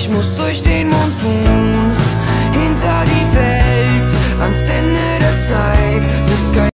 Ich muss durch den Mund.